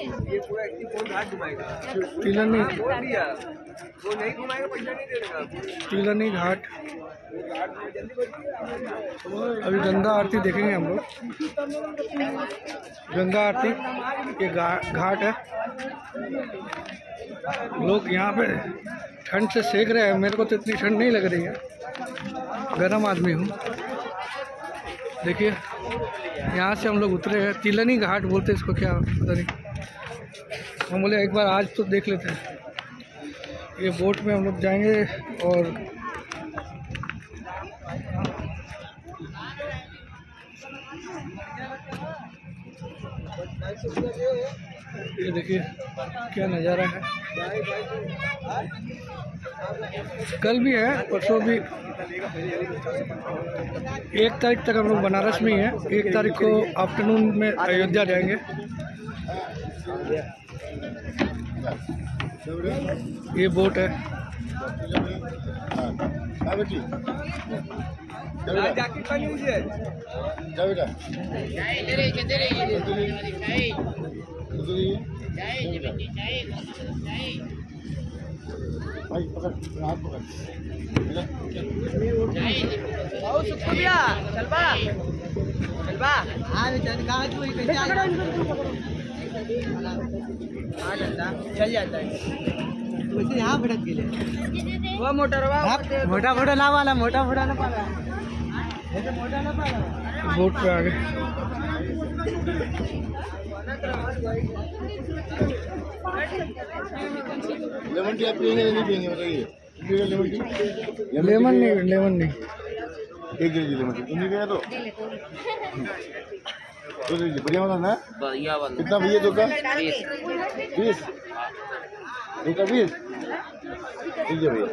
ये पूरा घाट तिलनी बोल दिया। वो नहीं घुमाएगा पैसा नहीं देगा। तिलनी घाट। अभी गंगा आरती देखेंगे हम लोग। गंगा आरती ये घाट है। लोग यहाँ पे ठंड से सेक रहे हैं। मेरे को तो इतनी ठंड नहीं लग रही है। गर्म आदमी हूँ। देखिए यहाँ से हम लोग उतरे हैं। तिलनी घाट बोलते हैं इसको क्या पता नहीं। हम बोले, एक बार आज तो देख लेते हैं। ये बोट में हम लोग जाएँगे और ये देखिए, क्या नज़ारा है। कल भी है, परसों भी। एक तारीख तक हम लोग बनारस में ही हैं। एक तारीख को आफ्टरनून में अयोध्या जाएँगे। ये बोट है। जैकेट का न्यूज़ है भैया चलबा चलबा आज चल कहाँ तू ही कैसे आ जाता चल जाता है. यहाँ भटक गेले. वो मोटरवा मोटा मोटा ना वाला मोटा मोटा ना पाला मोटा ना पाला बोट पे आ गए. लेमन टी आप नहीं बताइए. Lemon tea? लेमन नहीं लेमन नहीं. एक दे दीजिए लेमन टी. तुम नहीं पिएगा तो बढ़िया बना ना? बढ़िया बना कितना भैया दो का? बीस? दो का बीस? ठीक है भैया।